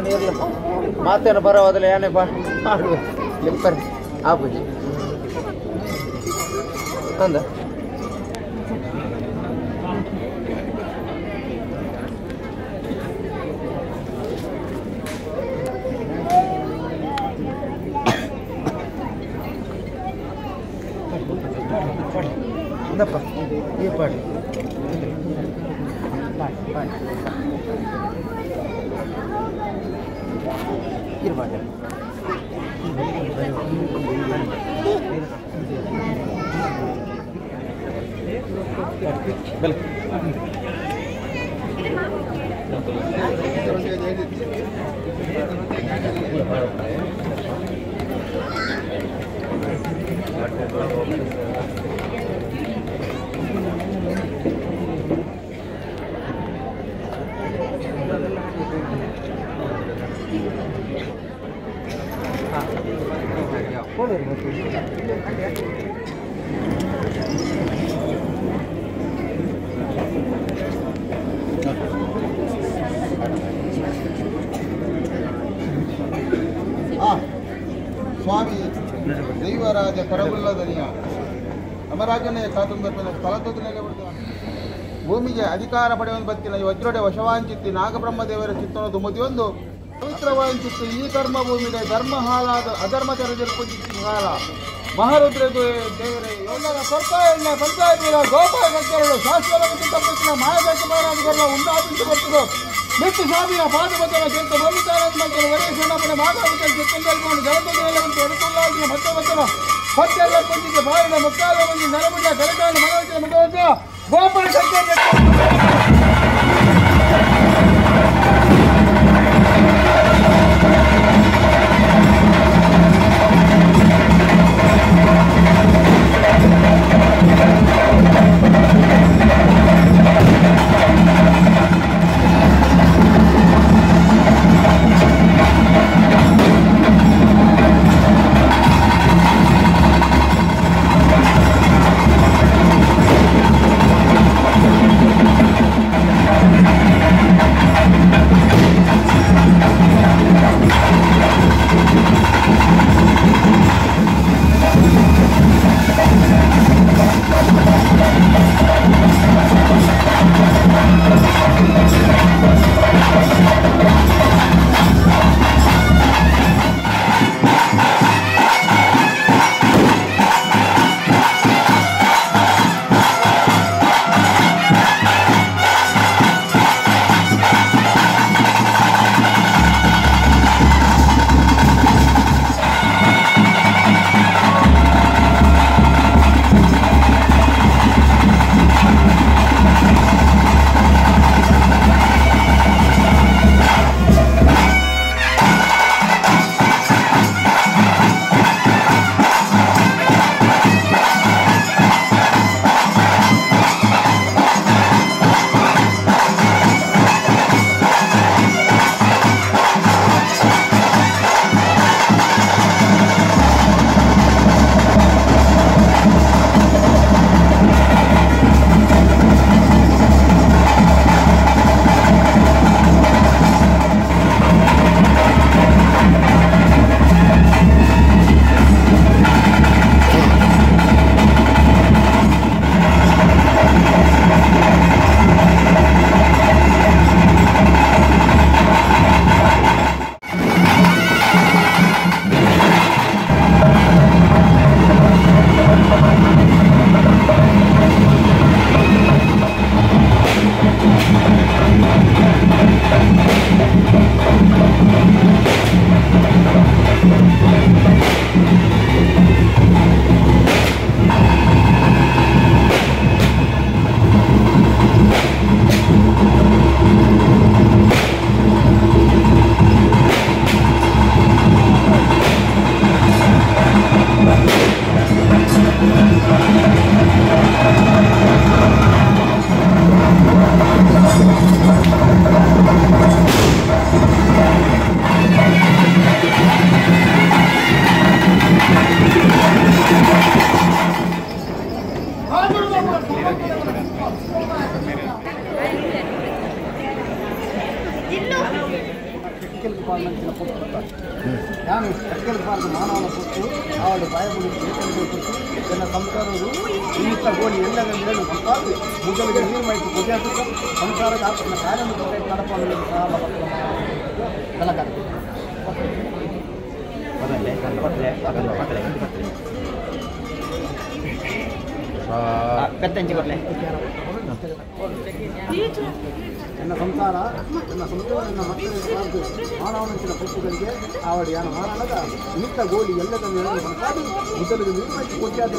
ಮಾತೇನ ಮಾತೇನು ಬರೋದಿಲ್ಲ ಏನೇ ಬಾ ಮಾಡ್ಬೇಕು ಆ ಅಂದ இருப்பாங்க ಸ್ವಾಮಿ, ದೈವರಾಜ ಕರಗುಲ್ಲದನಿಯ ಅಮರಾಜನೇ ಕಾತುಂಬರ್ಪದ ಸ್ಥಳದೊಂದಿಗೆ ಭೂಮಿಗೆ ಅಧಿಕಾರ ಪಡೆಯುವ ಬತ್ತಿನ ವಜ್ರೊಡೆ ವಶವಾಂಚಿತ್ತಿ ನಾಗಬ್ರಹ್ಮದೇವರ ಚಿತ್ತನದು ಮದಿಯೊಂದು ಪವಿತ್ರವಾಂಚಿತ್ತು ಈ ಕರ್ಮ ಭೂಮಿಗೆ ಧರ್ಮ ಹಾಳಾದ ಅಧರ್ಮ ತೆರೆದಿರುಪುಂಚಿತ್ತಿ ಹಾಲ ಮಹಾರುದ್ರ ದೇವರೇ, ಎಲ್ಲರ ಸರ್ಕಾರನ ಪಂಚಾಯತ್ ಗೋಪಾಲ ಕರ್ತರು ಶಾಸ್ತ್ರವನ್ನು ತಪ್ಪಿಸಿನ ಮಾಯದೇಶ ಮಹಾರಾಜಗಳ ಉಂಟಾಪಿಸಿ ಬರ್ತದೆ ಮೆಟ್ಟು ಸ್ವಾಮಿಯ ಮತ್ತು ಒಳ್ಳೆಯ ಸೇನಾಪಡೆ ಮಾತಾಡುತ್ತಾರೆ ಚಿಕ್ಕಂದಲ್ಕೊಂಡು ಜಲತೊಂದರೆಲ್ಲವಂತೂ ಅನುಕೂಲ ಮತ್ತೆ ಮತ್ತೆ ಹೊತ್ತೆಲ್ಲ ಕೊಂದಿಗೆ ಬಾಯಿನ ಮಂದಿ ನರಮುಂಡ ಮನವಚನ ಮುಖವಂತ ಗೋಪಾಲ ಟೆಕ್ನಿಕಲ್ ಡಿಪಾರ್ಟ್ಮೆಂಟಿನ ಕೊಟ್ಟಿರ್ತಾರೆ ನಾನು ಟೆಕ್ನಿಕಲ್ ಡಿಪಾರ್ಟ್ಮೆಂಟ್ ಮಾನವನ ಕೊಟ್ಟು ಅವಳು ಭಯಪಡಿಸಿ ಕೊಟ್ಟು ನನ್ನ ಸಂಸಾರವು ನಿಮಿತ್ತ ಗೋಲಿ ಎಲ್ಲದರಲ್ಲಿ ಗೊತ್ತಾಗಿ ಮುಗಿಲಿಗೆ ನೀರು ಮಾಡಿ ಕೊಟ್ಟು ಸಂಸಾರದ ಆತನ ಕಾರ್ಯವನ್ನು ಕೊಟ್ಟು ಕಡಪಲ್ಲಿ ಸಹ ಕಲಕಾರ. ಮೊದಲೇ ಮೊದಲೇ ನನ್ನ ಸಂಸಾರ ನನ್ನ ಸಂಸಾರ ನನ್ನ ಮಕ್ಕಳಿಗೆ ಮಾನವನಂಚಿನ ಪಕ್ಷಗಳಿಗೆ ಆವಡಿ ಯಾರು ಮಾನವದ ನಿಮಿತ್ತ ಗೋಲಿ ಎಲ್ಲದನ್ನು ಮೇಲೆ ಸಂಪಾದಿ ಮುದ್ದಲಿಗೆ ನೀರು ಮೈತು ಕೊಟ್ಟಿಯಾದ